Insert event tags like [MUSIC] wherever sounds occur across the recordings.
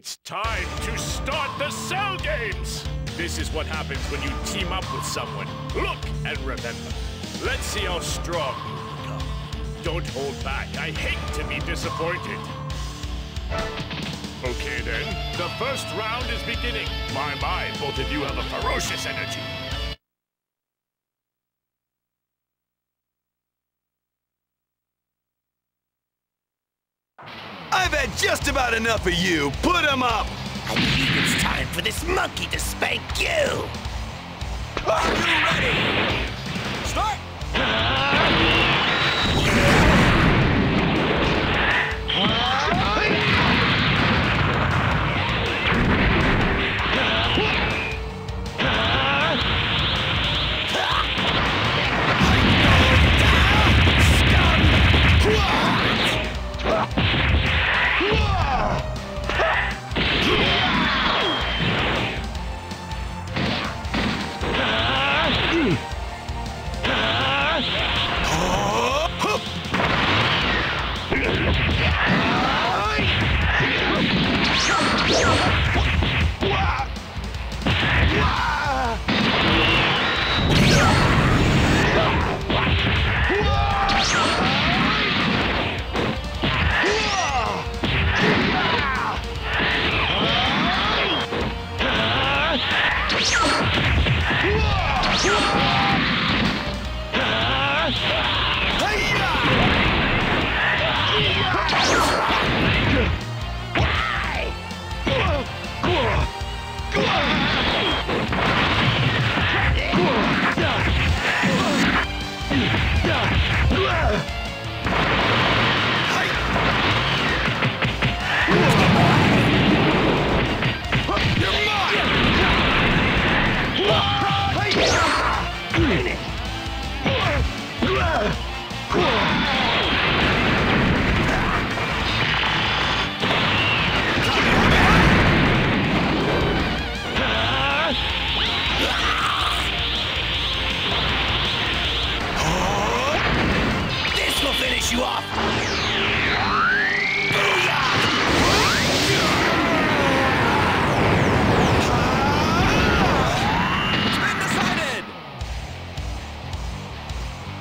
It's time to start the Cell Games! This is what happens when you team up with someone. Look and remember. Let's see how strong you become. Don't hold back. I hate to be disappointed. Okay then, the first round is beginning. My, my, both of you have a ferocious energy. About enough of you. Put him up. I believe it's time for this monkey to spank you. Are you ready?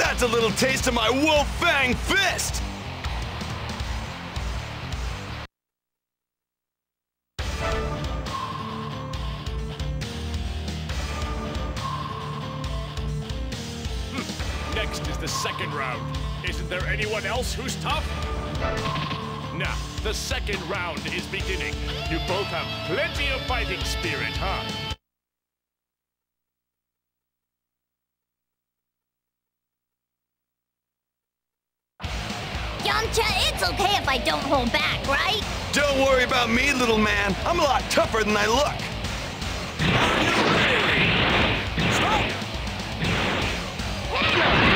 That's a little taste of my Wolf Fang Fist. Hmm. Next is the second round. Isn't there anyone else who's tough? Now, the second round is beginning. You both have plenty of fighting spirit, huh? I don't hold back, right? Don't worry about me, little man. I'm a lot tougher than I look. Okay.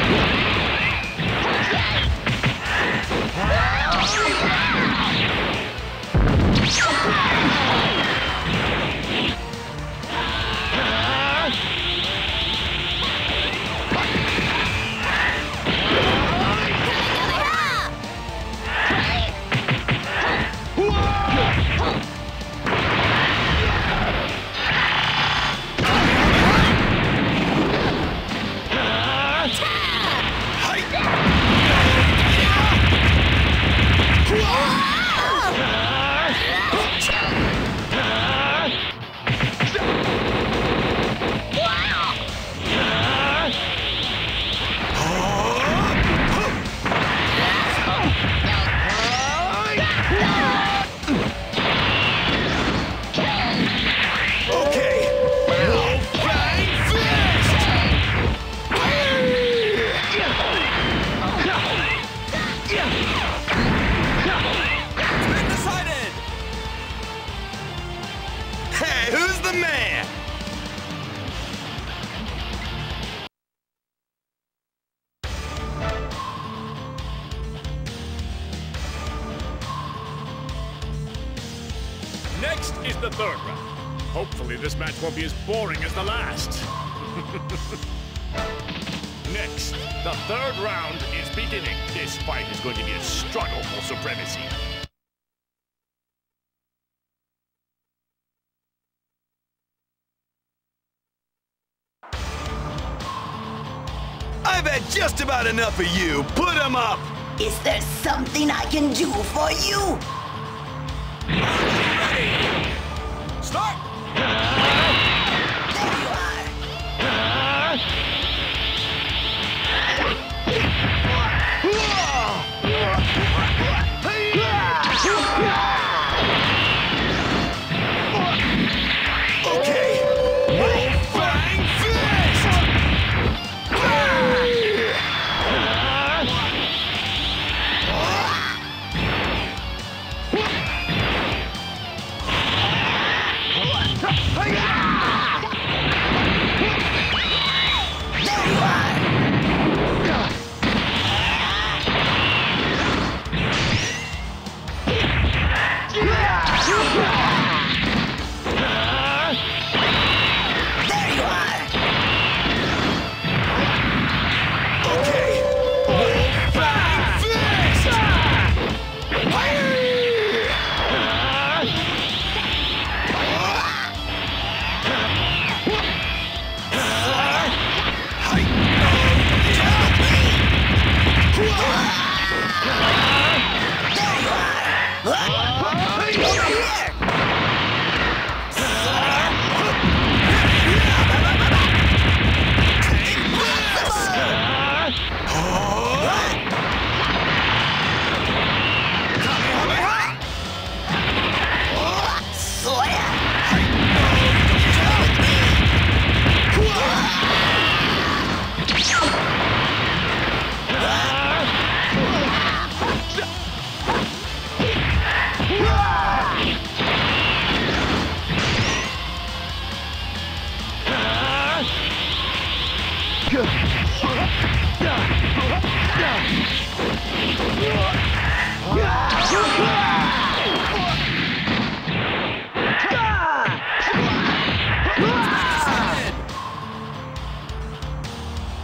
the third round. Hopefully this match won't be as boring as the last. [LAUGHS] Next, the third round is beginning. This fight is going to be a struggle for supremacy. I've had just about enough of you. Put him up! Is there something I can do for you? Start!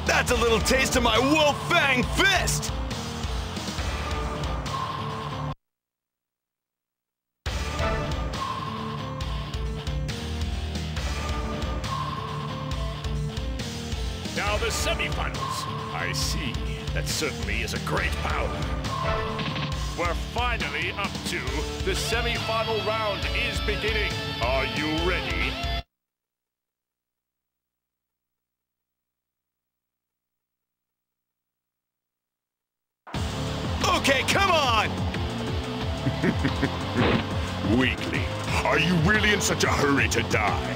That's a little taste of my Wolf Fang Fist! Now the semifinals. I see. That certainly is a great power. We're finally up to the semifinal round is beginning. Are you ready? Okay, come on! [LAUGHS] Weakling, are you really in such a hurry to die?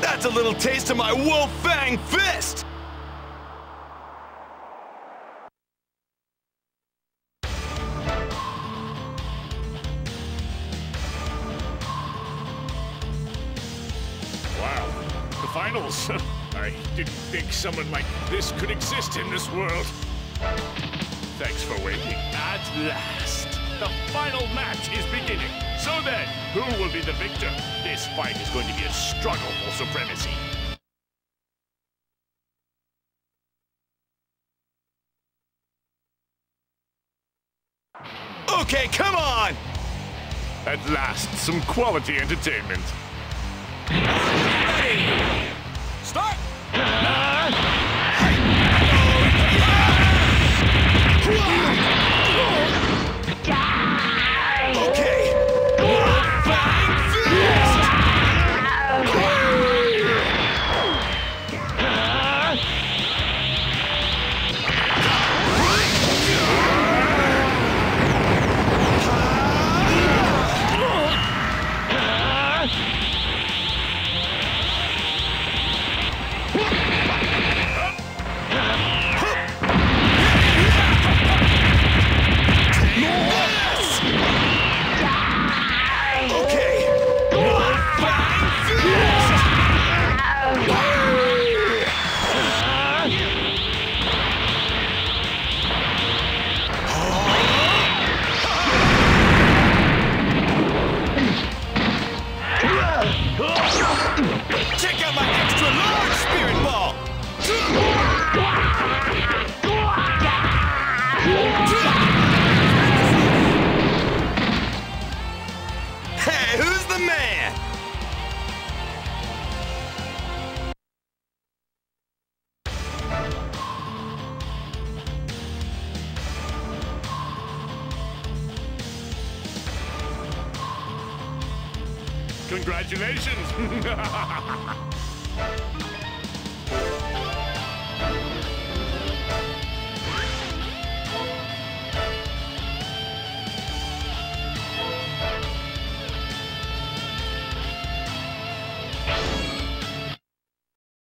That's a little taste of my Wolf Fang Fist! Wow, the finals. [LAUGHS] I didn't think someone like this could exist in this world. Thanks for waiting. At last the final match is beginning. So then, who will be the victor? This fight is going to be a struggle for supremacy. Okay, come on! At last, some quality entertainment. Ready! Start! Thank you. Congratulations! [LAUGHS]